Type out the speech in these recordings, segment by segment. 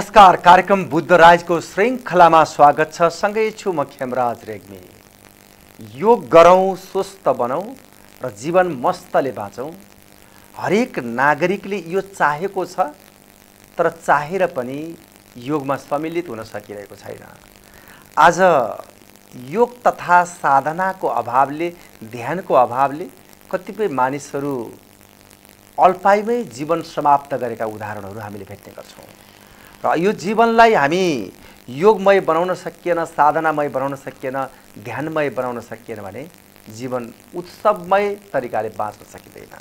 नमस्कार कार्यक्रम बुद्ध राजको श्रृङ्खलामा स्वागत छ। सँगै छु म खेमराज रेग्मी। योग गरौँ स्वस्थ बनौँ र जीवन मस्तले बाँचौँ। हरेक नागरिकले यो चाहेको छ तर चाहेर पनि योगमा सम्मिलित हुन सकिरहेको छैन। आज योग तथा साधनाको अभावले ध्यानको अभावले कतिपय मानिसहरू अल्पाइमै जीवन समाप्त गरेका उदाहरणहरू हामीले भेट्ने गर्छौँ। र यो जीवनलाई हामी योगमय बनाउन सकिएन साधनामय बनाउन सकिएन ध्यानमय बनाउन सकिएन भने जीवन उत्सवमय तरिकाले बाँच्न सकिँदैन।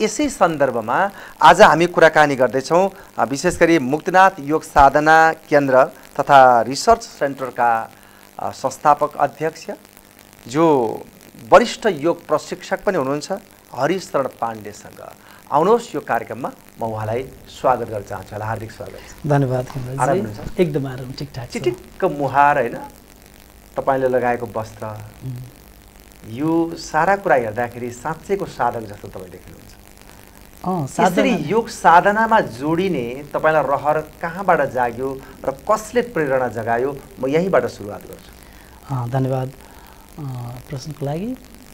यसै सन्दर्भमा आज हामी कुराकानी गर्दैछौँ विशेष गरी मुक्तिनाथ योग साधना केन्द्र तथा रिसर्च सेन्टरका संस्थापक अध्यक्ष जो वरिष्ठ योग प्रशिक्षक पनि हुनुहुन्छ हरिशरण पाण्डेसँग। आउनुहोस् यो कार्यक्रममा म उहाँलाई स्वागत गर्न चाहन्छु होला। हार्दिक स्वागत। धन्यवाद? एकदम आराम ठिकठाक चिटिक्क मुहार होइन? तपाईँले लगाएको वस्त्र यो सारा कुरा हेर्दाखेरि साँच्चैको साधक जस्तो तपाईँ देख्नुहुन्छ। यसरी योग साधनामा जोडिने तपाईँलाई रहर कहाँबाट जाग्यो र कसले प्रेरणा जगायो म यहीँबाट सुरुवात गर्छु। धन्यवाद। प्रश्नको लागि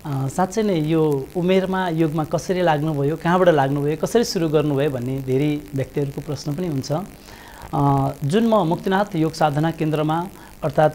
साँच्चै नै यो उमेरमा योगमा कसरी लाग्नुभयो कहाँबाट लाग्नुभयो कसरी सुरु गर्नुभयो भन्ने धेरै व्यक्तिहरूको प्रश्न पनि हुन्छ। जुन म मुक्तिनाथ योग साधना केन्द्रमा अर्थात्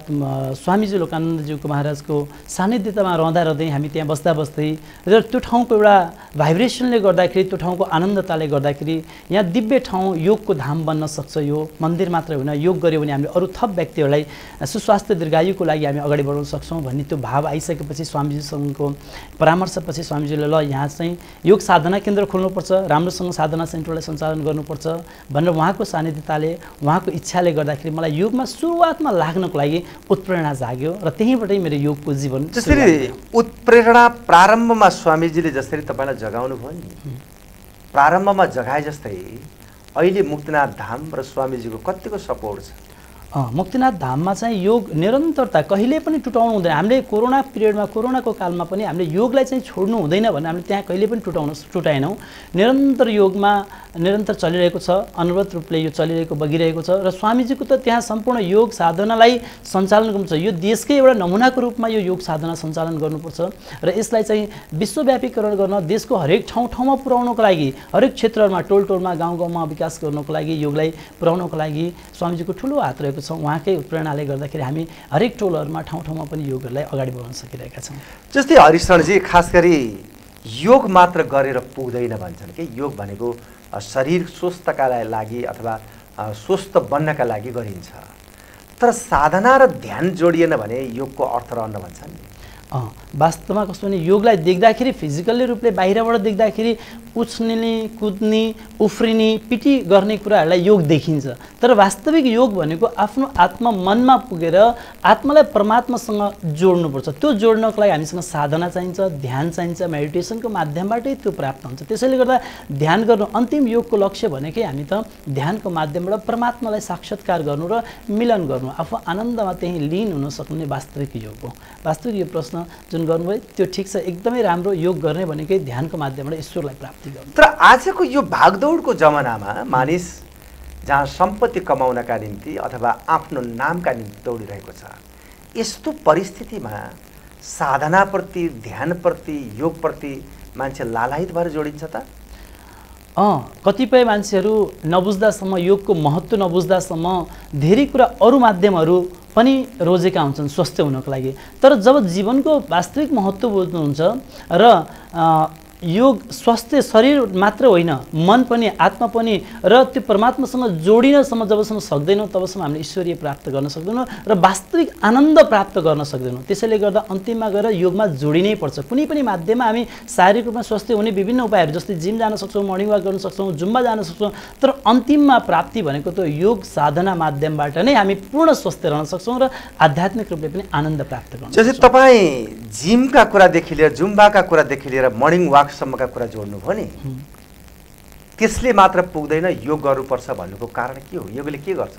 स्वामीजी लोकानन्दज्यूको महाराजको सान्निध्यतामा रहँदा रहँदै हामी त्यहाँ बस्दा बस्दै र त्यो ठाउँको एउटा भाइब्रेसनले गर्दाखेरि त्यो ठाउँको आनन्दताले गर्दाखेरि यहाँ दिव्य ठाउँ योगको धाम बन्न सक्छ। यो मन्दिर मात्र होइन योग गऱ्यो भने हामीले अरू थप व्यक्तिहरूलाई सुस्वास्थ्य दीर्घायुको लागि हामी अगाडि बढाउन सक्छौँ भन्ने त्यो भाव आइसकेपछि स्वामीजीसँगको परामर्शपछि स्वामीजीले ल यहाँ चाहिँ योग साधना केन्द्र खोल्नुपर्छ राम्रोसँग साधना सेन्टरलाई सञ्चालन गर्नुपर्छ भनेर उहाँको सान्निध्यताले उहाँको इच्छाले गर्दाखेरि मलाई योगमा सुरुवातमा लाग्नको लागि उत्प्रेरणा जाग्यो र त्यहीँबाटै मेरो योगको जीवन जसरी। उत्प्रेरणा प्रारम्भमा स्वामीजीले जसरी तपाईँलाई जगाउनु भयो नि प्रारम्भमा जगाए जस्तै अहिले मुक्तिनाथ धाम र स्वामीजीको कतिको सपोर्ट छ मुक्तिनाथ धाममा चाहिँ योग निरन्तरता कहिले पनि टुटाउनु हुँदैन। हामीले कोरोना पिरियडमा कोरोनाको कालमा पनि हामीले योगलाई चाहिँ छोड्नु हुँदैन भने हामीले त्यहाँ कहिले पनि टुटाउनु टुटाएनौँ। निरन्तर योगमा निरन्तर चलिरहेको छ अनवरत रूपले यो चलिरहेको बगिरहेको छ र स्वामीजीको त त्यहाँ सम्पूर्ण योग साधनालाई सञ्चालन गर्नुपर्छ। यो देशकै एउटा नमुनाको रूपमा यो योग साधना सञ्चालन गर्नुपर्छ र यसलाई चाहिँ विश्वव्यापीकरण गर्न देशको हरेक ठाउँ ठाउँमा पुर्याउनको लागि हरेक क्षेत्रहरूमा टोल टोलमा गाउँ गाउँमा विकास गर्नको लागि योगलाई पुर्याउनको लागि स्वामीजीको ठुलो हात रहेको छ उहाँकै प्रेरणाले गर्दाखेरि हामी हरेक टोलहरूमा ठाउँ ठाउँमा पनि योगहरूलाई अगाडि बढाउन सकिरहेका छौँ। जस्तै हरिशरणजी खास गरी योग मात्र गरेर पुग्दैन भन्छन् कि? योग भनेको शरीर स्वस्थका लागि अथवा स्वस्थ बन्नका लागि गरिन्छ। तर साधना र ध्यान जोडिएन भने योगको अर्थ रहन्न भन्छन्। वास्तवमा कस्तो भने योगलाई देख्दाखेरि फिजिकल्ली रूपले बाहिरबाट देख्दाखेरि उछ्निने कुद्ने उफ्रिने पिटी गर्ने कुराहरूलाई योग देखिन्छ। तर वास्तविक योग भनेको आफ्नो आत्मा मनमा पुगेर आत्मालाई परमात्मासँग जोड्नुपर्छ। त्यो जोड्नको लागि हामीसँग साधना चाहिन्छ ध्यान चाहिन्छ मेडिटेसनको माध्यमबाटै त्यो प्राप्त हुन्छ। त्यसैले गर्दा ध्यान गर्नु अन्तिम योगको लक्ष्य भनेकै हामी त ध्यानको माध्यमबाट परमात्मालाई साक्षात्कार गर्नु र मिलन गर्नु आफू आनन्दमा त्यहीँ लिन हुन सक्ने वास्तविक योग हो। वास्तविक यो प्रश्न जुन गर्नुभयो त्यो ठिक छ। एकदमै राम्रो योग गर्ने भनेकै ध्यानको माध्यमबाट ईश्वरलाई प्राप्ति तर आजको यो भागदौडको जमानामा मानिस जहाँ सम्पत्ति कमाउनका निम्ति अथवा आफ्नो नामका निम्ति दौडिरहेको छ यस्तो परिस्थितिमा साधनाप्रति ध्यानप्रति योगप्रति मान्छे लालायित भएर जोडिन्छ त? अँ कतिपय मान्छेहरू नबुझ्दासम्म योगको महत्त्व नबुझ्दासम्म धेरै कुरा अरू माध्यमहरू पनि रोजेका हुन्छन् स्वस्थ हुनको लागि। तर जब जीवनको वास्तविक महत्त्व बुझ्नुहुन्छ र योग स्वास्थ्य शरीर मात्र होइन मन पनि आत्मा पनि र त्यो परमात्मासँग जोडिनसम्म जबसम्म सक्दैनौँ तबसम्म हामीले ईश्वरीय प्राप्त गर्न सक्दैनौँ र वास्तविक आनन्द प्राप्त गर्न सक्दैनौँ। त्यसैले गर्दा अन्तिममा गएर योगमा जोडिनै पर्छ। कुनै पनि माध्यममा हामी शारीरिक रूपमा स्वस्थ हुने विभिन्न उपायहरू जस्तै जिम जान सक्छौँ मर्निङ वाक गर्न सक्छौँ जुम्बा जान सक्छौँ तर अन्तिममा प्राप्ति भनेको त योग साधना माध्यमबाट नै हामी पूर्ण स्वस्थ रहन सक्छौँ र आध्यात्मिक रूपले पनि आनन्द प्राप्त गर्न जस्तै तपाईँ जिमका कुरादेखि लिएर जुम्बाका कुरादेखि लिएर मर्निङ वाकसम्मका कुरा जोड्नुभयो नि। त्यसले मात्र पुग्दैन योग गर्नुपर्छ भन्नुको कारण के हो? योगले के गर्छ?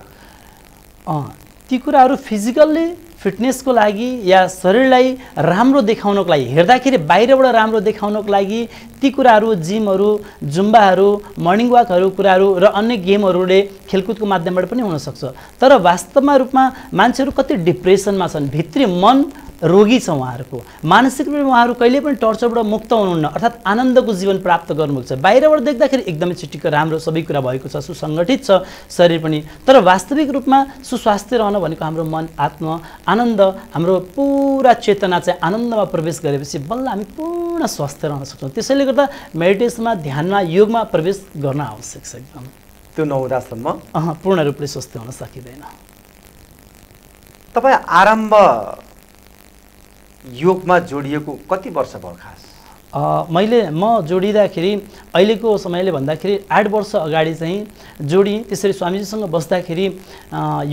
ती कुराहरू फिजिकल्ली फिटनेसको लागि या शरीरलाई राम्रो देखाउनको लागि हेर्दाखेरि बाहिरबाट राम्रो देखाउनको लागि ती कुराहरू जिमहरू जुम्बाहरू मर्निङ वाकहरू कुराहरू र अन्य गेमहरूले खेलकुदको माध्यमबाट पनि हुनसक्छ। तर वास्तवमा रूपमा मान्छेहरू कति डिप्रेसनमा छन् भित्री मन रोगी छ उहाँहरूको। मानसिक रूपमा उहाँहरू कहिले पनि टर्चरबाट मुक्त हुनुहुन्न अर्थात् आनन्दको जीवन प्राप्त गर्नुभएको छ बाहिरबाट देख्दाखेरि एकदमै चिटिक्क राम्रो सबै कुरा भएको छ सुसङ्गठित छ शरीर पनि। तर वास्तविक रूपमा सुस्वास्थ्य रहन भनेको हाम्रो मन आत्मा आनन्द हाम्रो पुरा चेतना चाहिँ आनन्दमा प्रवेश गरेपछि बल्ल हामी पूर्ण स्वस्थ रहन सक्छौँ। त्यसैले गर्दा मेडिटेसनमा ध्यानमा योगमा प्रवेश गर्न आवश्यक छ एकदम। त्यो नहुँदासम्म? पूर्ण रूपले स्वस्थ हुन सकिँदैन। तपाईँ आरम्भ योगमा जोडिएको कति वर्ष भयो खास? मैले म जोडिँदाखेरि अहिलेको समयले भन्दाखेरि आठ वर्ष अगाडि चाहिँ जोडिएँ त्यसरी स्वामीजीसँग बस्दाखेरि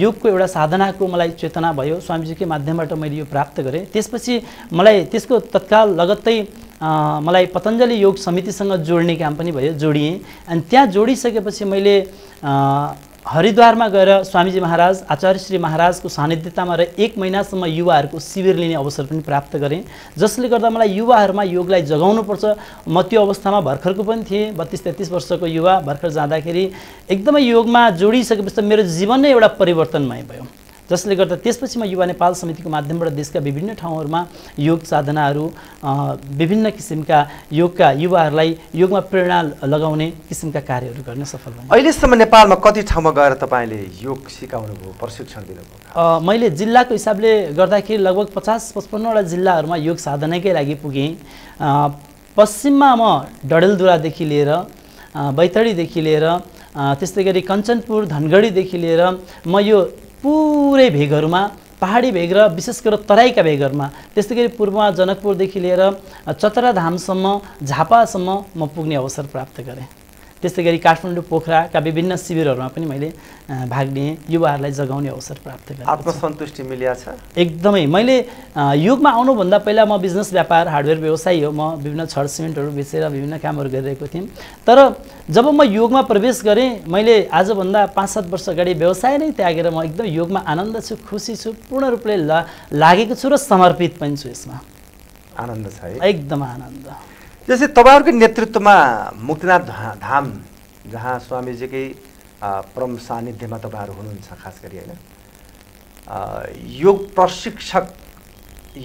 योगको एउटा साधनाको मलाई चेतना भयो। स्वामीजीकै माध्यमबाट मैले यो प्राप्त गरेँ। त्यसपछि मलाई त्यसको तत्काल लगत्तै मलाई पतञ्जलि योग समितिसँग जोड्ने काम पनि भयो जोडिएँ। अनि त्यहाँ जोडिसकेपछि मैले हरिद्वारमा गएर स्वामीजी महाराज आचार्य श्री महाराजको सानिध्यतामा र एक महिनासम्म युवाहरूको शिविर लिने अवसर पनि प्राप्त गरेँ। जसले गर्दा मलाई युवाहरूमा योगलाई जगाउनुपर्छ म त्यो अवस्थामा भर्खरको पनि थिएँ। बत्तिस तेत्तिस वर्षको युवा भर्खर जाँदाखेरि एकदमै योगमा जोडिसकेपछि मेरो जीवन नै एउटा परिवर्तनमय भयो। जसले गर्दा त्यसपछि म युवा नेपाल समितिको माध्यमबाट देशका विभिन्न ठाउँहरूमा योग साधनाहरू विभिन्न किसिमका योगका युवाहरूलाई योगमा प्रेरणा लगाउने किसिमका कार्यहरू गर्न सफल भएँ अहिलेसम्म नेपालमा कति ठाउँमा गएर तपाईँले योग सिकाउनु भयो प्रशिक्षण दिनुभयो? मैले जिल्लाको हिसाबले गर्दाखेरि लगभग पचास पचपन्नवटा जिल्लाहरूमा योग साधनाकै लागि पुगेँ। पश्चिममा म डडेलधुरादेखि लिएर बैतडीदेखि लिएर त्यस्तै गरी कञ्चनपुर धनगढीदेखि लिएर म यो पुरै भेगहरूमा पहाडी भेग र विशेष गरेर तराईका भेगहरूमा। त्यस्तै गरी पूर्वमा जनकपुरदेखि लिएर चतराधामसम्म झापासम्म म पुग्ने अवसर प्राप्त गरेँ। त्यस्तै गरी काठमाडौँ पोखराका विभिन्न शिविरहरूमा पनि मैले भाग लिएँ। युवाहरूलाई जगाउने अवसर प्राप्त गरेँ आत्मसन्तुष्टि मिलिया छ? एकदमै। मैले योगमा आउनुभन्दा पहिला म बिजनेस व्यापार हार्डवेयर व्यवसायी हो। म विभिन्न छड सिमेन्टहरू बेचेर विभिन्न कामहरू गरिरहेको थिएँ। तर जब म योगमा प्रवेश गरेँ मैले आजभन्दा पाँच सात वर्ष अगाडि व्यवसाय नै त्यागेर म एकदम योगमा आनन्द छु खुसी छु पूर्ण रूपले लागेको छु र समर्पित पनि छु यसमा। आनन्द छ एकदम आनन्द। जस्तै तपाईँहरूकै नेतृत्वमा मुक्तिनाथ धाम जहाँ स्वामीजीकै परम सानिध्यमा तपाईँहरू हुनुहुन्छ खास गरी होइन? योग प्रशिक्षक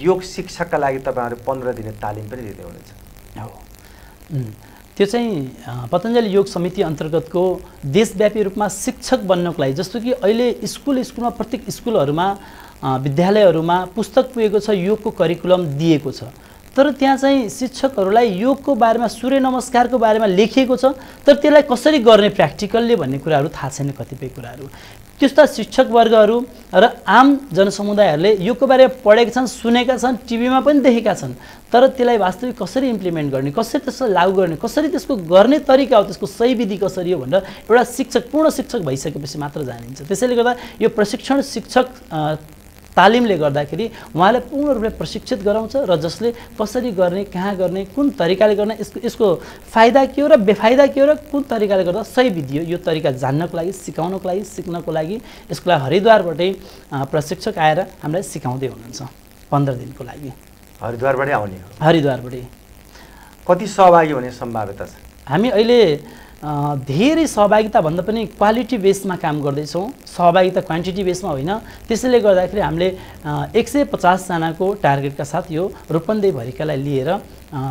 योग शिक्षकका लागि तपाईँहरू पन्ध्र दिने तालिम पनि दिँदै हुनुहुन्छ। हो। त्यो चाहिँ पतञ्जलि योग समिति अन्तर्गतको देशव्यापी रूपमा शिक्षक बन्नको लागि जस्तो कि अहिले स्कुल स्कुलमा प्रत्येक स्कुलहरूमा विद्यालयहरूमा पुस्तक पुगेको छ योगको करिकुलम दिएको छ। तर त्यहाँ चाहिँ शिक्षकहरूलाई योगको बारेमा सूर्य नमस्कारको बारेमा लेखिएको छ। तर त्यसलाई कसरी गर्ने प्र्याक्टिकल्ली भन्ने कुराहरू थाहा छैन कतिपय कुराहरू। त्यस्ता शिक्षकवर्गहरू र आम जनसमुदायहरूले योगको बारेमा पढेका छन् सुनेका छन् टिभीमा पनि देखेका छन्। तर त्यसलाई वास्तविक कसरी इम्प्लिमेन्ट गर्ने कसरी त्यसलाई लागू गर्ने कसरी त्यसको गर्ने तरिका हो त्यसको सही विधि कसरी हो भनेर एउटा शिक्षक पूर्ण शिक्षक भइसकेपछि मात्र जानिन्छ। त्यसैले गर्दा यो प्रशिक्षण शिक्षक तालिमले गर्दाखेरि उहाँलाई पूर्ण रूपले प्रशिक्षित गराउँछ र जसले कसरी गर्ने कहाँ गर्ने कुन तरिकाले गर्ने यसको यसको फाइदा के हो र बेफाइदा के हो र कुन तरिकाले गर्दा सही विधि हो यो तरिका जान्नको लागि सिकाउनको लागि सिक्नको लागि यसको लागि हरिद्वारबाटै प्रशिक्षक आएर हामीलाई सिकाउँदै हुनुहुन्छ पन्ध्र दिनको लागि। हरिद्वारबाटै आउने हरिद्वारबाटै। कति सहभागी हुने सम्भाव्यता छ? हामी अहिले धेरै सहभागिता भन्दा पनि क्वालिटी बेसमा काम गर्दैछौँ। सहभागिता क्वान्टिटी बेसमा होइन। त्यसैले गर्दाखेरि हामीले एक सय पचासजनाको टार्गेटका साथ यो रूपन्देहीभरिकालाई लिएर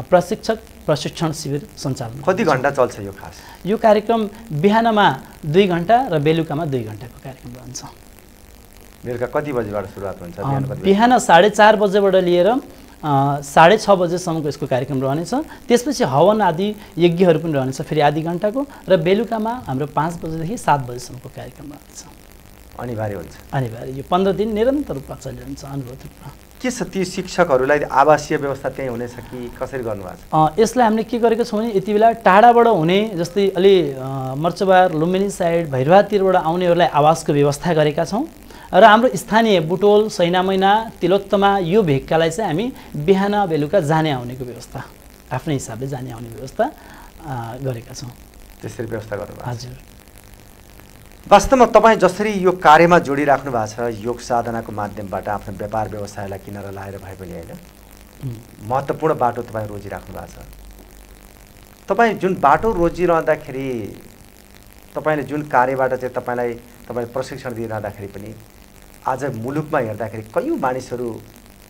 प्रशिक्षक प्रशिक्षण शिविर सञ्चालन कति घन्टा चल्छ यो खास? यो कार्यक्रम बिहानमा दुई घन्टा र बेलुकामा दुई घन्टाको कार्यक्रम रहन्छ। बेलुका कति बजीबाट सुरुवात हुन्छ? बिहान साढे चार बजेबाट लिएर साढे छ बजेसम्मको यसको कार्यक्रम रहनेछ। त्यसपछि हवन आदि यज्ञहरू पनि रहनेछ फेरि आधी घन्टाको र बेलुकामा हाम्रो पाँच बजेदेखि सात बजेसम्मको कार्यक्रम रहनेछ। अनिवार्य हुन्छ। अनिवार्य। यो पन्ध्र दिन निरन्तर रूपमा चलिरहन्छ अनुभूत रूपमा के छ ती शिक्षकहरूलाई आवासीय व्यवस्था त्यहीँ हुनेछ कि कसरी गर्नुभएको छ? यसलाई हामीले के गरेका छौँ भने यति बेला टाढाबाट हुने जस्तै अलि मर्चबार लुम्बिनी साइड भैरवातिरबाट आउनेहरूलाई आवासको व्यवस्था गरेका छौँ। र हाम्रो स्थानीय बुटोल सैनामैना तिलोत्तमा यो भेगकालाई चाहिँ हामी बिहान बेलुका जाने आउनेको व्यवस्था आफ्नै हिसाबले जाने आउने व्यवस्था गरेका छौँ। त्यसरी व्यवस्था छ। हजुर। वास्तवमा तपाईँ जसरी यो कार्यमा जोडिराख्नु भएको छ योग साधनाको माध्यमबाट आफ्नो व्यापार व्यवसायलाई किनेर लाएर भए पनि होइन महत्त्वपूर्ण बाटो तपाईँ रोजिराख्नु भएको छ। तपाईँ जुन बाटो रोजिरहँदाखेरि तपाईँले जुन कार्यबाट चाहिँ तपाईँलाई तपाईँ प्रशिक्षण दिइरहँदाखेरि पनि आज मुलुकमा हेर्दाखेरि कैयौँ मानिसहरू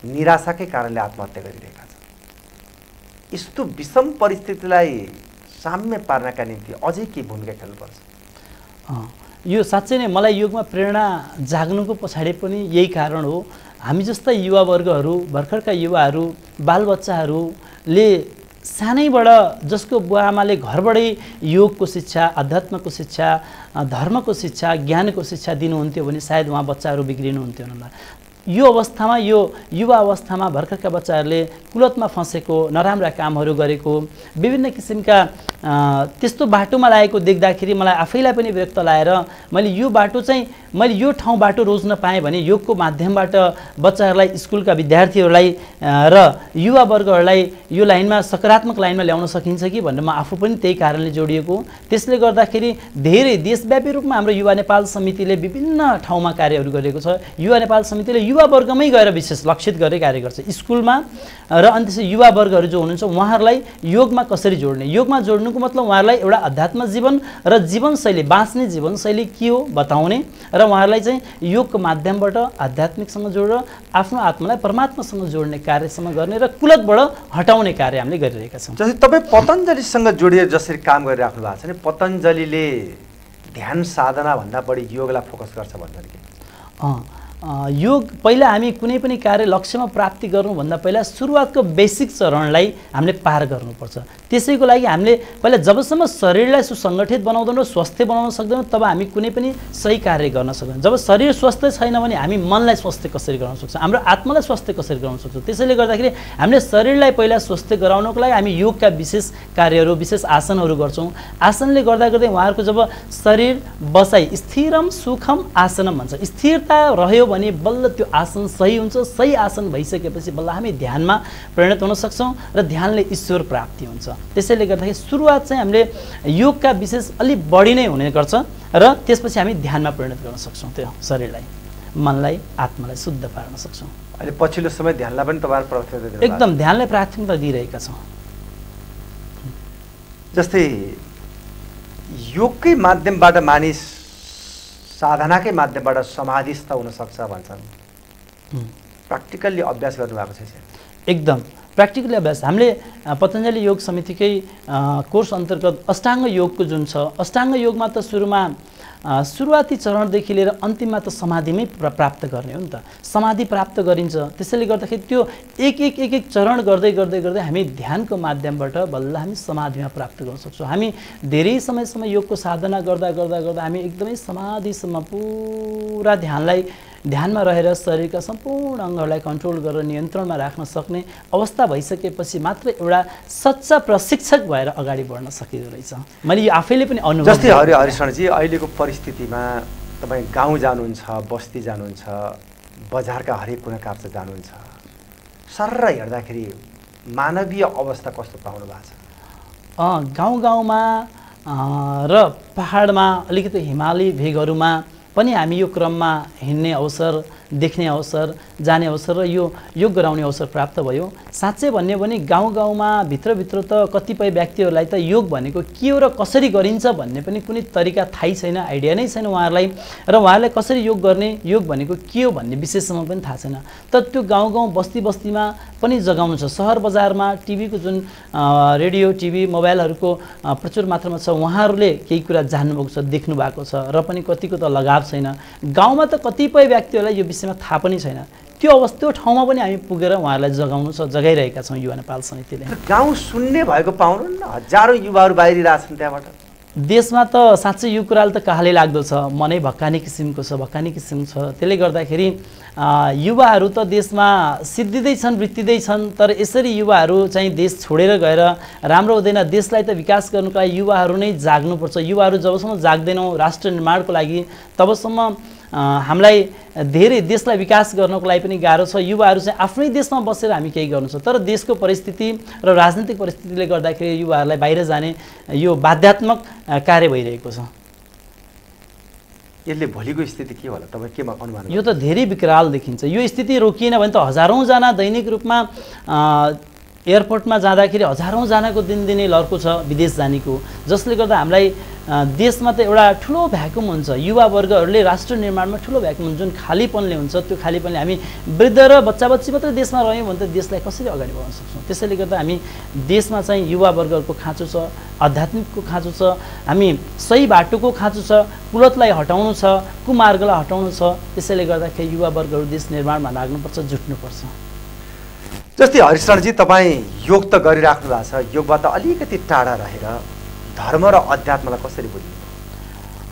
निराशाकै कारणले आत्महत्या गरिरहेका छन्। यस्तो विषम परिस्थितिलाई साम्य पार्नका निम्ति अझै के भूमिका खेल्नुपर्छ। यो साँच्चै नै मलाई योगमा प्रेरणा जाग्नुको पछाडि पनि यही कारण हो। हामी जस्ता युवावर्गहरू भर्खरका युवाहरू बालबच्चाहरूले सानैबाट जसको बुवा आमाले घरबाटै योगको शिक्षा अध्यात्मको शिक्षा धर्मको शिक्षा ज्ञानको शिक्षा दिनुहुन्थ्यो भने सायद उहाँ बच्चाहरू बिग्रिनुहुन्थ्यो होला। यो अवस्थामा यो युवा अवस्थामा भर्खरका बच्चाहरूले कुलतमा फँसेको नराम्रा कामहरू गरेको विभिन्न किसिमका त्यस्तो बाटोमा लागेको देख्दाखेरि मलाई आफैलाई पनि विरक्त लाएर मैले यो बाटो चाहिँ मैले यो ठाउँ बाटो रोज्न पाएँ भने योगको माध्यमबाट बच्चाहरूलाई स्कुलका विद्यार्थीहरूलाई र युवावर्गहरूलाई यो लाइनमा सकारात्मक लाइनमा ल्याउन सकिन्छ कि भनेर म आफू पनि त्यही कारणले जोडिएको। त्यसले गर्दाखेरि धेरै देशव्यापी रूपमा हाम्रो युवा नेपाल समितिले विभिन्न ठाउँमा कार्यहरू गरेको छ युवा नेपाल समितिले युवावर्गमै गएर विशेष लक्षित गरेर कार्य गर्छ। स्कुलमा र अनि त्यसै युवावर्गहरू जो हुनुहुन्छ उहाँहरूलाई योगमा कसरी जोड्ने? योगमा जोड्नुको मतलब उहाँहरूलाई एउटा अध्यात्म जीवन र जीवनशैली बाँच्ने जीवनशैली के हो बताउने र उहाँहरूलाई चाहिँ योगको माध्यमबाट आध्यात्मिकसँग जोडेर आफ्नो आत्मालाई परमात्मासँग जोड्ने कार्यसम्म गर्ने र कुलतबाट हटाउने कार्य हामीले गरिरहेका छौँ। जस्तै तपाईँ पतञ्जलीसँग जोडिएर जसरी काम गरिराख्नु भएको छ नि पतञ्जलीले ध्यान साधनाभन्दा बढी योगलाई फोकस गर्छ अँ, योग पहिला हामी कुनै पनि कार्य लक्ष्यमा प्राप्ति गर्नुभन्दा पहिला सुरुवातको बेसिक चरणलाई हामीले पार गर्नुपर्छ। त्यसैको लागि हामीले पहिला जबसम्म शरीरलाई सुसङ्गठित बनाउँदैनौँ स्वस्थ बनाउन सक्दैनौँ तब हामी कुनै पनि सही कार्य गर्न सक्दैनौँ। जब शरीर स्वस्थ छैन भने हामी मनलाई स्वस्थ कसरी गराउन सक्छौँ? हाम्रो आत्मालाई स्वस्थ कसरी गराउन सक्छौँ? त्यसैले गर्दाखेरि हामीले शरीरलाई पहिला स्वस्थ गराउनको लागि हामी योगका विशेष कार्यहरू विशेष आसनहरू गर्छौँ। आसनले गर्दा गर्दै उहाँहरूको जब शरीर बसाइ स्थिरम सुखम आसनम भन्छ। स्थिरता रह्यो भने बल्ल त्यो आसन सही हुन्छ सही आसन भइसकेपछि बल्ल हामी ध्यानमा परिणत हुन सक्छौँ र ध्यानले ईश्वर प्राप्ति हुन्छ। त्यसैले गर्दाखेरि सुरुवात चाहिँ हामीले योगका विशेष अलिक बढी नै हुने गर्छ र त्यसपछि हामी ध्यानमा परिणत गर्न सक्छौँ त्यो शरीरलाई मनलाई आत्मालाई शुद्ध पार्न सक्छौँ। अहिले पछिल्लो समय ध्यानलाई पनि तपाईँहरू प्राथमिकता। एकदम ध्यानलाई प्राथमिकता दिइरहेका छौँ। जस्तै योगकै माध्यमबाट मानिस साधनाकै माध्यमबाट समाधिस्थ हुन सक्छ भन्छन्। प्र्याक्टिकल्ली अभ्यास गर्नुभएको छ एकदम। प्र्याक्टिकली अभ्यास। हामीले पतञ्जलि योग समितिकै कोर्स अन्तर्गत अष्टाङ्ग योगको जुन छ अष्टाङ्ग योगमा त सुरुमा सुरुवाती चरणदेखि लिएर अन्तिममा त समाधिमै प्रा प्राप्त गर्ने हो नि त। समाधि प्राप्त गरिन्छ। त्यसैले गर्दाखेरि त्यो एक एक एक एक चरण गर्दै गर्दै गर्दै हामी ध्यानको माध्यमबाट बल्ल हामी समाधिमा प्राप्त गर्न सक्छौँ। हामी धेरै समयसम्म योगको साधना गर्दा गर्दा गर्दा हामी एकदमै समाधिसम्म पुरा ध्यानलाई ध्यानमा रहेर शरीरका सम्पूर्ण अङ्गहरूलाई कन्ट्रोल गरेर नियन्त्रणमा राख्न सक्ने अवस्था भइसकेपछि मात्र एउटा सच्चा प्रशिक्षक भएर अगाडि बढ्न सकिँदो रहेछ मैले यो आफैले पनि अनुभव जस्तै हरि। हरिशरणजी अहिलेको परिस्थितिमा तपाईँ गाउँ जानुहुन्छ बस्ती जानुहुन्छ बजारका हरेक कुना काप्चा जानुहुन्छ सर्र हेर्दाखेरि मानवीय अवस्था कस्तो पाउनु भएको छ गाउँ गाउँमा र पहाडमा अलिकति हिमाली भेगहरूमा पनि हामी यो क्रममा हिँड्ने अवसर देख्ने अवसर जाने अवसर र यो योग गराउने अवसर प्राप्त भयो। साँच्चै भन्यो भने गाउँ गाउँमा भित्रभित्र त कतिपय व्यक्तिहरूलाई त योग भनेको के हो र कसरी गरिन्छ भन्ने पनि कुनै तरिका थाहै छैन आइडिया नै छैन उहाँहरूलाई। र उहाँहरूलाई कसरी योग गर्ने योग भनेको के हो भन्ने विशेषसम्म पनि थाहा छैन। तर त्यो गाउँ गाउँ बस्ती बस्तीमा पनि जगाउनु छ। सहर बजारमा टिभीको जुन रेडियो टिभी मोबाइलहरूको प्रचुर मात्रामा छ। उहाँहरूले केही कुरा जान्नुभएको छ देख्नु भएको छ। र पनि कतिको त लगाव छैन। गाउँमा त कतिपय व्यक्तिहरूलाई यो विषयमा थाहा पनि छैन। त्यो अवस्था त्यो ठाउँमा पनि हामी पुगेर उहाँहरूलाई जगाउनु छ जगाइरहेका छौँ युवा नेपाल समितिले। गाउँ सुन्ने भएको पाउनु न हजारौँ युवाहरू बाहिरिरहेछन् त्यहाँबाट। देशमा त साँच्चै यो कुराले त कहाँले लाग्दो छ। मनै भक्काने किसिमको छ भक्काने किसिमको छ। त्यसले गर्दाखेरि युवाहरू त देशमा सिद्धिँदै छन् वृत्तिँदै छन् तर यसरी युवाहरू चाहिँ देश छोडेर गएर राम्रो हुँदैन। देशलाई त विकास गर्नुको लागि युवाहरू नै जाग्नुपर्छ। युवाहरू जबसम्म जाग्दैनौँ राष्ट्र निर्माणको लागि तबसम्म हामीलाई धेरै देशलाई विकास गर्नको लागि पनि गाह्रो छ। युवाहरू चाहिँ आफ्नै देशमा बसेर हामी केही गर्नु छ। तर देशको परिस्थिति र राजनीतिक परिस्थितिले गर्दाखेरि युवाहरूलाई बाहिर जाने यो बाध्यात्मक कार्य भइरहेको छ। यसले भोलिको स्थिति के होला? तपाईँ केमा अनुमान यो त धेरै विकराल देखिन्छ। यो स्थिति रोकिएन भने त हजारौँजना दैनिक रूपमा एयरपोर्टमा जाँदाखेरि हजारौँजनाको दिनदिनै लर्को छ विदेश जानेको। जसले गर्दा हामीलाई देशमा त एउटा ठुलो भ्याकुम हुन्छ। युवावर्गहरूले राष्ट्र निर्माणमा ठुलो भ्याकुम हुन्छ। जुन खालीपनले हुन्छ त्यो खालीपनले हामी वृद्ध र बच्चा बच्ची मात्रै देशमा रह्यौँ भने त देशलाई कसरी अगाडि बढाउन सक्छौँ? त्यसैले गर्दा हामी देशमा चाहिँ युवावर्गहरूको खाँचो छ आध्यात्मिकको खाँचो छ हामी सही बाटोको खाँचो छ कुलतलाई हटाउनु छ कुमार्गलाई हटाउनु छ। त्यसैले गर्दाखेरि युवावर्गहरू देश निर्माणमा लाग्नुपर्छ जुट्नुपर्छ। जस्तै हरिशरणजी तपाईँ योग त गरिराख्नु भएको छ योगबाट अलिकति टाढा रहेर धर्म र अध्यात्मलाई कसरी बुझ्नु?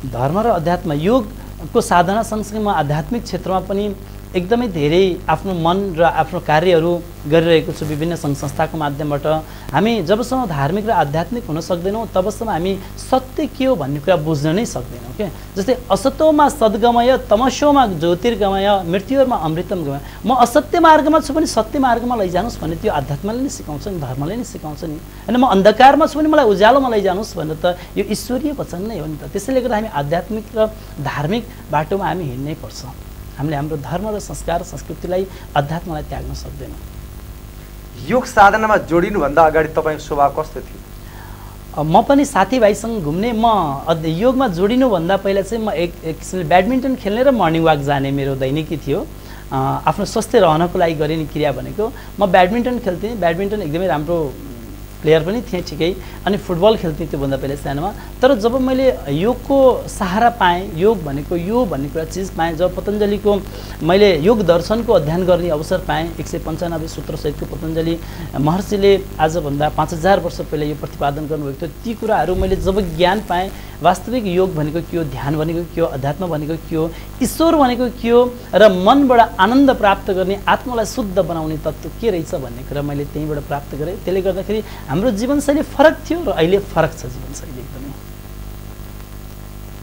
धर्म र अध्यात्म योगको साधना सँगसँगै म आध्यात्मिक क्षेत्रमा पनि एकदमै धेरै आफ्नो मन र आफ्नो कार्यहरू गरिरहेको छु विभिन्न सङ्घ संस्थाको माध्यमबाट। हामी जबसम्म धार्मिक र आध्यात्मिक हुन सक्दैनौँ तबसम्म हामी सत्य के हो भन्ने कुरा बुझ्न नै सक्दैनौँ क्या जस्तै असतोमा सद्गमय तमसोमा ज्योतिर्गमय मृत्युमा अमृतम गमय म असत्य मार्गमा छु भने सत्य मार्गमा लैजानुहोस् भने त्यो आध्यात्मले नै सिकाउँछ नि धर्मले नै सिकाउँछ नि। होइन म अन्धकारमा छु भने मलाई उज्यालोमा लैजानुहोस् भने त यो ईश्वरीय वचन नै हो नि त। त्यसैले गर्दा हामी आध्यात्मिक र धार्मिक बाटोमा हामी हिँड्नै पर्छ। हामीले हाम्रो धर्म र संस्कार संस्कृतिलाई अध्यात्मलाई त्याग्न सक्दैनौँ। योग साधनामा जोडिनुभन्दा अगाडि तपाईँको स्वभाव कस्तो थियो? म पनि साथीभाइसँग घुम्ने म योगमा जोडिनुभन्दा पहिला चाहिँ म एक एक किसिमले ब्याडमिन्टन खेल्ने र मर्निङ वाक जाने मेरो दैनिकी थियो। आफ्नो स्वस्थ रहनको लागि गरिने क्रिया भनेको म ब्याडमिन्टन खेल्थेँ। ब्याडमिन्टन एकदमै राम्रो प्लेयर पनि थिएँ ठिकै। अनि फुटबल खेल्थेँ त्योभन्दा पहिला सानोमा। तर जब मैले योगको सहारा पाएँ योग भनेको यो भन्ने कुरा चिज पाएँ जब पतञ्जलीको मैले योग दर्शनको अध्ययन गर्ने अवसर पाएँ एक सय पन्चानब्बे सूत्रसहितको पतञ्जली महर्षिले आजभन्दा पाँच हजार वर्ष पहिला यो प्रतिपादन गर्नुभएको थियो। ती कुराहरू मैले जब ज्ञान पाएँ वास्तविक योग भनेको के हो? ध्यान भनेको के हो? अध्यात्म भनेको के हो? ईश्वर भनेको के हो? र मनबाट आनन्द प्राप्त गर्ने आत्मालाई शुद्ध बनाउने तत्त्व के रहेछ भन्ने कुरा मैले त्यहीँबाट प्राप्त गरेँ। त्यसले गर्दाखेरि हाम्रो जीवनशैली फरक थियो र अहिले फरक छ जीवनशैली एकदमै।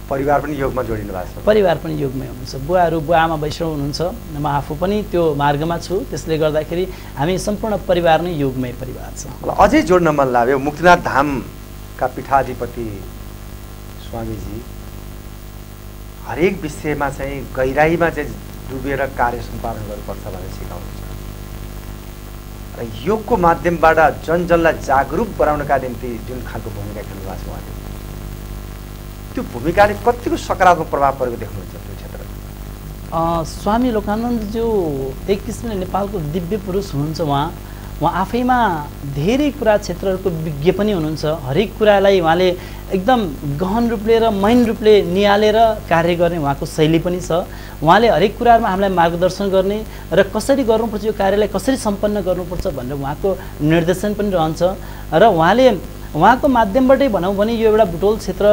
परिवार पनि योगमा जोडिनु भएको छ। परिवार पनि योगमै हुनुहुन्छ। बुवाहरू बुवा आमा वैष्णव हुनुहुन्छ म आफू पनि त्यो मार्गमा छु। त्यसले गर्दाखेरि हामी सम्पूर्ण परिवार नै योगमय परिवार छ। अझै जोड्न मन लाग्यो। मुक्तिनाथ धामका पीठाधिपति स्वामीजी हरेक विषयमा चाहिँ गहिराइमा चाहिँ डुबेर कार्य सम्पादन गर्नुपर्छ भनेर सिकाउनुहुन्छ। र योगको माध्यमबाट जन जनलाई जागरुक बनाउनका निम्ति जुन खालको भूमिका खेल्नु भएको छ उहाँले त्यो भूमिकाले कतिको सकारात्मक प्रभाव परेको देख्नुहुन्छ त्यो क्षेत्रमा? स्वामी लोकानन्दज्यू एक किसिमले नेपालको दिव्य पुरुष हुनुहुन्छ उहाँ। उहाँ आफैमा धेरै कुरा क्षेत्रहरूको विज्ञ पनि हुनुहुन्छ। हरेक कुरालाई उहाँले एकदम गहन रूपले र मैन रूपले निहालेर कार्य गर्ने उहाँको शैली पनि छ। उहाँले हरेक कुराहरूमा हामीलाई मार्गदर्शन गर्ने र कसरी गर्नुपर्छ यो कार्यलाई कसरी सम्पन्न गर्नुपर्छ भनेर उहाँको निर्देशन पनि रहन्छ। र उहाँले उहाँको माध्यमबाटै भनौँ भने यो एउटा बुटोल क्षेत्र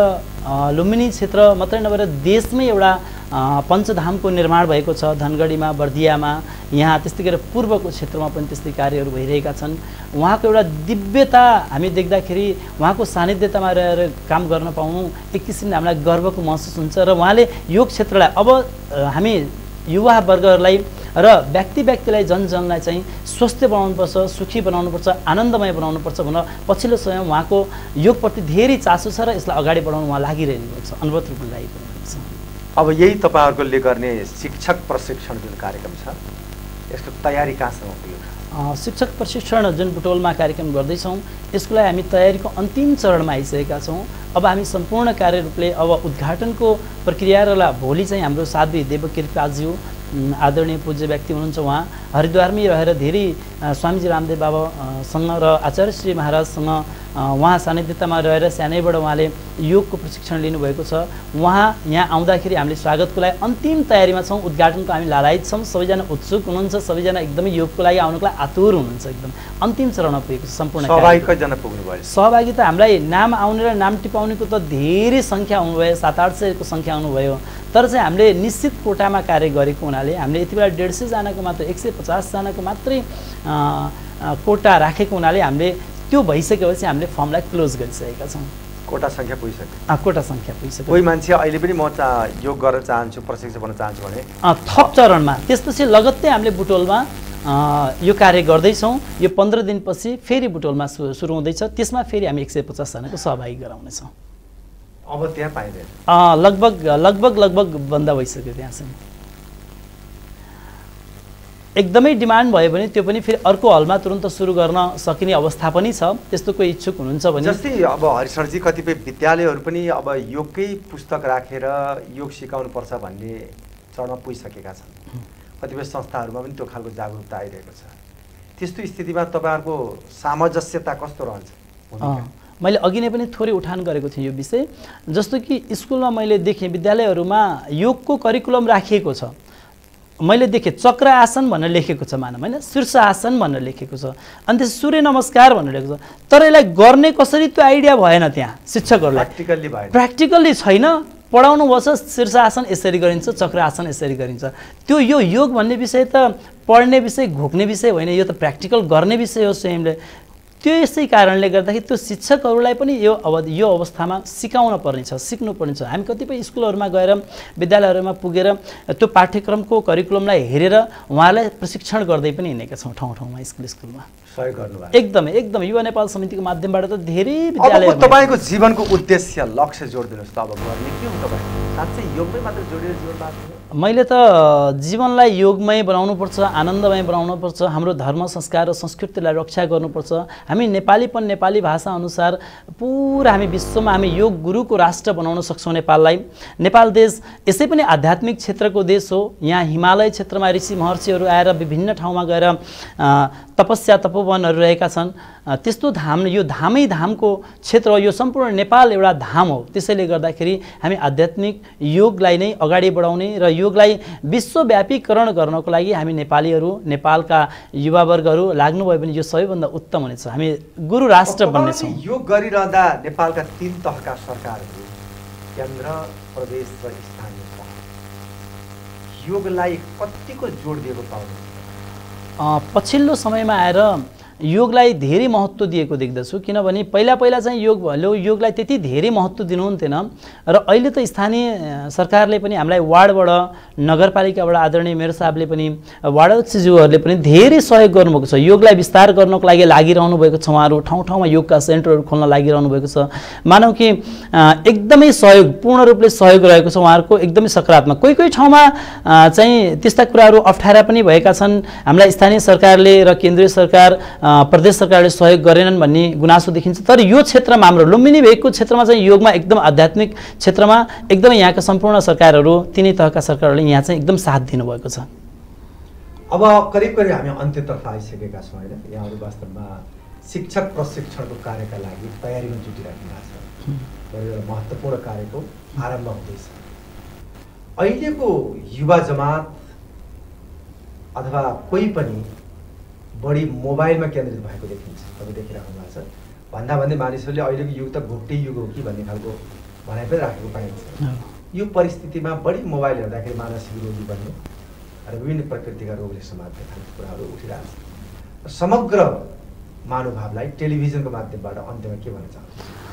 लुम्बिनी क्षेत्र मात्रै नभएर देशमै एउटा पञ्चधामको निर्माण भएको छ धनगढीमा बर्दियामा यहाँ त्यस्तै गरेर पूर्वको क्षेत्रमा पनि त्यस्तै कार्यहरू भइरहेका छन्। उहाँको एउटा दिव्यता हामी देख्दाखेरि उहाँको सान्निध्यतामा रहेर काम गर्न पाउनु एक किसिमले हामीलाई गर्वको महसुस हुन्छ र उहाँले यो क्षेत्रलाई अब हामी युवा वर्गहरूलाई र व्यक्ति व्यक्तिलाई जनजनलाई चाहिँ स्वस्थ बनाउनुपर्छ सुखी बनाउनुपर्छ आनन्दमय बनाउनुपर्छ भनेर पछिल्लो समय उहाँको योगप्रति धेरै चासो छ र यसलाई अगाडि बढाउन उहाँ लागिरहनु भएको छ। अनुभव रूपले छ अब यही तपाईँहरूकोले गर्ने शिक्षक प्रशिक्षण जुन कार्यक्रम छ यसको तयारी कहाँसम्म पुग्यो शिक्षक प्रशिक्षण जुन बुटोलमा कार्यक्रम गर्दैछौँ यसको लागि हामी तयारीको अन्तिम चरणमा आइसकेका छौँ। अब हामी सम्पूर्ण कार्य रूपले अब उद्घाटनको प्रक्रिया र भोलि चाहिँ हाम्रो साध्वी देवकृपाज्यू आदरणीय पूज्य व्यक्ति हुनुहुन्छ उहाँ हरिद्वारमै रहेर धेरै स्वामीजी रामदेव बाबासँग र आचार्य श्री महाराजसँग उहाँ सान्निध्यतामा रहेर सानैबाट उहाँले योगको प्रशिक्षण लिनुभएको छ। उहाँ यहाँ आउँदाखेरि हामीले स्वागतको लागि अन्तिम तयारीमा छौँ। उद्घाटनको हामी लालायत छौँ। सबैजना उत्सुक हुनुहुन्छ। सबैजना एकदमै योगको लागि आउनुको लागि आतुर हुनुहुन्छ एकदम। अन्तिम चरणमा पुगेको छ सम्पूर्ण त हामीलाई नाम आउने र नाम टिपाउनेको त धेरै सङ्ख्या आउनुभयो सात आठ सयको सङ्ख्या आउनुभयो तर चाहिँ हामीले निश्चित कोटामा कार्य गरेको हुनाले हामीले यति बेला डेढ सयजनाको मात्र एक सय पचासजनाको मात्रै कोटा राखेको हुनाले हामीले त्यो भइसकेपछि हामीले फर्मलाई क्लोज गरिसकेका छौँ। कोटा सङ्ख्या पुगिसक्यो। कोटा सङ्ख्या पुगिसक्यो। कोही मान्छे अहिले पनि म चा योग गर्न चाहन्छु प्रशिक्षण गर्न चाहन्छु भने। थप चरणमा त्यसपछि लगत्तै हामीले बुटोलमा यो कार्य गर्दैछौँ। यो पन्ध्र दिनपछि फेरि बुटोलमा सु सुरु हुँदैछ। त्यसमा फेरि हामी एक सय पचासजनाको सहभागी गराउनेछौँ। अब त्यहाँ पाइँदैन। लगभग लगभग लगभग बन्द भइसक्यो त्यहाँ चाहिँ एकदमै डिमान्ड भयो भने त्यो पनि फेरि अर्को हलमा तुरन्त सुरु गर्न सकिने अवस्था पनि छ। त्यस्तो कोही इच्छुक हुनुहुन्छ भने जस्तै अब हरिशरजी कतिपय विद्यालयहरू पनि अब योगकै पुस्तक राखेर योग सिकाउनुपर्छ भन्ने चरणमा पुगिसकेका छन्। कतिपय संस्थाहरूमा पनि त्यो खालको जागरुकता आइरहेको छ। त्यस्तो स्थितिमा तपाईँहरूको सामञ्जस्यता कस्तो रहन्छ? मैले अघि नै पनि थोरै उठान गरेको थिएँ यो विषय। जस्तो कि स्कुलमा मैले देखेँ विद्यालयहरूमा योगको करिकुलम राखिएको छ। मैले देखेँ चक्र आसन भनेर लेखेको छ मानव होइन? शीर्ष आसन भनेर लेखेको छ। अनि त्यस सूर्य नमस्कार भनेर लेखेको छ। तर यसलाई गर्ने कसरी त्यो आइडिया भएन त्यहाँ शिक्षकहरूलाई। प्र्याक्टिकल्ली छैन। पढाउनु पर्छ शीर्षासन यसरी गरिन्छ चक्रासन यसरी गरिन्छ। त्यो यो योग भन्ने विषय त पढ्ने विषय घोक्ने विषय होइन। यो त प्र्याक्टिकल गर्ने विषय हो स्वयंले। त्यो यसै कारणले गर्दाखेरि त्यो शिक्षकहरूलाई पनि यो अव यो अवस्थामा सिकाउन पर्नेछ सिक्नु पर्नेछ। हामी कतिपय स्कुलहरूमा गएर विद्यालयहरूमा पुगेर त्यो पाठ्यक्रमको करिकुलमलाई हेरेर उहाँलाई प्रशिक्षण गर्दै पनि हिँडेका छौँ ठाउँ ठाउँमा स्कुल स्कुलमा। सहयोग गर्नुभयो। एकदमै एकदम। युवा नेपाल समितिको माध्यमबाट त धेरै विद्यालय तपाईँको जीवनको उद्देश्य लक्ष्य जोडिदिनुहोस् त अब गर्ने के हो तपाईँ साँच्चै योगमै मात्र जोडेर जीवन बाँच्नु? मैले त जीवनलाई योगमय बनाउनुपर्छ आनन्दमय बनाउनुपर्छ हाम्रो धर्म संस्कार र संस्कृतिलाई रक्षा गर्नुपर्छ। हामी नेपाली भाषा अनुसार पुरा हामी विश्वमा हामी योग गुरुको राष्ट्र बनाउन सक्छौँ नेपाललाई। नेपाल देश यसै पनि आध्यात्मिक क्षेत्रको देश हो। यहाँ हिमालय क्षेत्रमा ऋषि महर्षिहरू आएर विभिन्न ठाउँमा गएर तपस्या तपोवनहरू रहेका छन्। त्यस्तो धाम यो धामै धामको क्षेत्र हो यो सम्पूर्ण नेपाल एउटा धाम हो। त्यसैले गर्दाखेरि हामी आध्यात्मिक योगलाई नै अगाडि बढाउने र योगलाई विश्वव्यापीकरण गर्नको लागि हामी नेपालीहरू नेपालका युवावर्गहरू लाग्नुभयो भने यो सबैभन्दा उत्तम हुनेछ। हामी गुरु राष्ट्र बन्नेछौँ। योग गरिरहँदा नेपालका तिन तहका सरकारहरू केन्द्र प्रदेश र स्थानीय योगलाई कतिको जोड दिएको पाउनु पछिल्लो समयमा आएर योगलाई धेरै महत्त्व दिएको देख्दछु। किनभने पहिला पहिला चाहिँ योग भयो योगलाई त्यति धेरै महत्त्व दिनुहुन्थेन र अहिले त स्थानीय सरकारले पनि हामीलाई वार्डबाट नगरपालिकाबाट आदरणीय मेयर साहबले पनि वार्ड अध्यक्षज्यूहरूले पनि धेरै सहयोग गर्नुभएको छ। योगलाई विस्तार गर्नको लागि लागिरहनु भएको छ। उहाँहरू ठाउँ ठाउँमा योगका सेन्टरहरू खोल्न लागिरहनु भएको छ। मानौ कि एकदमै सहयोग पूर्ण रूपले सहयोग रहेको छ उहाँहरूको एकदमै सकारात्मक। कोही कोही ठाउँमा चाहिँ त्यस्ता कुराहरू अप्ठ्यारा पनि भएका छन्। हामीलाई स्थानीय सरकारले र केन्द्रीय सरकार प्रदेश सरकारले सहयोग गरेनन् भन्ने गुनासो देखिन्छ। तर यो क्षेत्रमा हाम्रो लुम्बिनी भेगको क्षेत्रमा चाहिँ योगमा एकदम आध्यात्मिक क्षेत्रमा एकदमै यहाँका सम्पूर्ण सरकारहरू तिनै तहका सरकारहरूले यहाँ चाहिँ एकदम साथ दिनुभएको छ। अब करिब करिब हामी अन्त्यतर्फ आइसकेका छौँ होइन। यहाँहरू वास्तवमा शिक्षक प्रशिक्षणको कार्यका लागि तयारीमा जुटिराख्नु भएको छ। एउटा महत्त्वपूर्ण कार्यको आरम्भ हुँदैछ। अहिलेको युवा जमात अथवा कोही पनि बढी मोबाइलमा केन्द्रित भएको देखिन्छ तपाईँ देखिराख्नु भएको छ। भन्दा भन्दै मानिसहरूले अहिलेको युग त घोप्टे युग हो कि भन्ने खालको भनाइ पनि राखेको पाइन्छ। यो परिस्थितिमा बढी मोबाइल हेर्दाखेरि मानसिक रोगी बन्ने र विभिन्न प्रकृतिका रोगले समात्ने खालको कुराहरू उठिरहेको छ समग्र महानुभावलाई टेलिभिजनको माध्यमबाट अन्त्यमा के भन्न चाहन्छु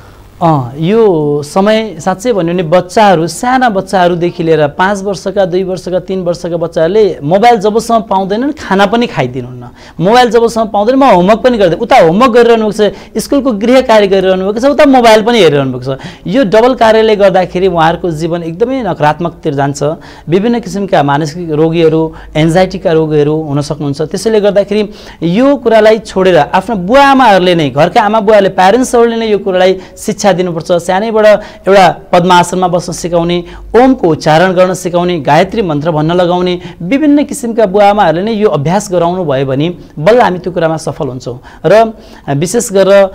अँ यो समय साँच्चै भन्यो भने बच्चाहरू साना बच्चाहरूदेखि लिएर पाँच वर्षका दुई वर्षका तिन वर्षका बच्चाहरूले मोबाइल जबसम्म पाउँदैनन् खाना पनि खाइदिनुहुन्न। मोबाइल जबसम्म पाउँदैन म होमवर्क पनि गर्दैन उता होमवर्क गरिरहनु भएको छ स्कुलको गृह कार्य गरिरहनु भएको छ उता मोबाइल पनि हेरिरहनु भएको छ। यो डबल कार्यले गर्दाखेरि उहाँहरूको जीवन एकदमै नकारात्मकतिर जान्छ। विभिन्न किसिमका मानसिक रोगीहरू एन्जाइटीका रोगीहरू हुन सक्नुहुन्छ। त्यसैले गर्दाखेरि यो कुरालाई छोडेर आफ्नो बुवा आमाहरूले नै घरका आमा बुवाले प्यारेन्ट्सहरूले नै यो कुरालाई शिक्षा दिनुपर्छ। सानैबाट एउटा पद्मासनमा बस्न सिकाउने ओमको उच्चारण गर्न सिकाउने गायत्री मन्त्र भन्न लगाउने विभिन्न किसिमका बुवा आमाहरूले नै यो अभ्यास गराउनु भयो भने बल्ल हामी त्यो कुरामा सफल हुन्छौँ। र विशेष गरेर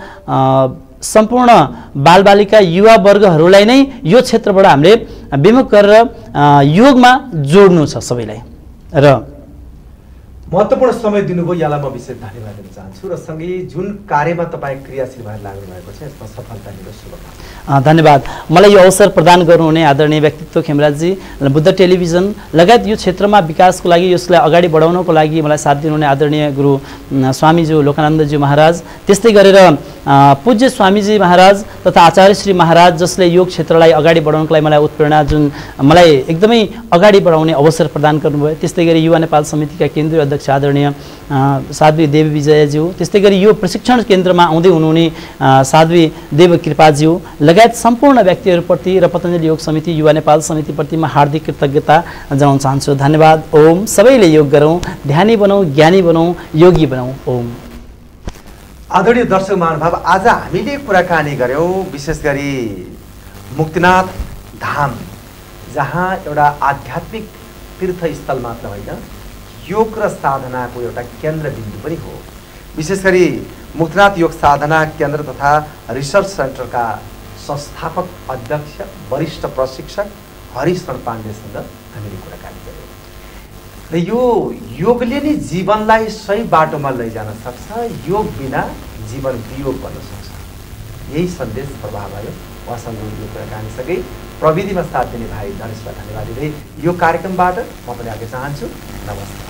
सम्पूर्ण बालबालिका युवा वर्गहरूलाई नै यो क्षेत्रबाट हामीले विमुख गरेर योगमा जोड्नु छ सबैलाई। र महत्त्वपूर्ण समय दिनुभयो यहाँलाई म विशेष धन्यवाद दिन चाहन्छु र सँगै जुन कार्यमा तपाईँ क्रियाशील भएर लाग्नु भएको छ यसमा सफलता दिनुहोस् शुभकामना। धन्यवाद। मलाई यो अवसर प्रदान गर्नुहुने आदरणीय व्यक्तित्व खेमराजजी र बुद्ध टेलिभिजन लगायत यो क्षेत्रमा विकासको लागि यसलाई अगाडि बढाउनको लागि मलाई साथ दिनुहुने आदरणीय गुरु स्वामीज्यू लोकानन्दज्यू महाराज। त्यस्तै गरेर पूज्य स्वामीजी महाराज तथा आचार्य श्री महाराज जसले योग क्षेत्रलाई अगाडि बढाउनको लागि मलाई उत्प्रेरणा जुन मलाई एकदमै अगाडि बढाउने अवसर प्रदान गर्नुभयो। त्यस्तै गरी युवा नेपाल समितिका केन्द्रीय अध्यक्ष आदरणीय साध्वी देवी विजयज्यू त्यस्तै गरी यो प्रशिक्षण केन्द्रमा आउँदै हुनुहुने साध्वी देव कृपाज्यू लगायत सम्पूर्ण व्यक्तिहरूप्रति र पतञ्जलि योग समिति युवा नेपाल समितिप्रति म हार्दिक कृतज्ञता जनाउन चाहन्छु। धन्यवाद। ओम। सबैले योग गरौँ। ध्यानी बनौँ ज्ञानी बनौँ योगी बनौँ। ओम। आदरणीय दर्शक महानुभाव आज हामीले कुराकानी गऱ्यौँ विशेष गरी मुक्तिनाथ धाम जहाँ एउटा आध्यात्मिक तीर्थस्थल मात्र होइन योग र साधनाको एउटा केन्द्रबिन्दु पनि हो। विशेष गरी मुक्तिनाथ योग साधना केन्द्र तथा रिसर्च सेन्टरका संस्थापक अध्यक्ष वरिष्ठ प्रशिक्षक हरिशरण पाण्डेसँग हामीले कुराकानी गऱ्यौँ र यो योगले नै जीवनलाई सही बाटोमा लैजान सक्छ योग बिना जीवन वियोग बन्न सक्छ। यही सन्देश प्रभाव भयो। उहाँसँग यो कुराकानीसँगै प्रविधिमा साथ दिने भाइ नरेशलाई धन्यवाद दिँदै यो कार्यक्रमबाट म पनि आगे चाहन्छु। नमस्कार।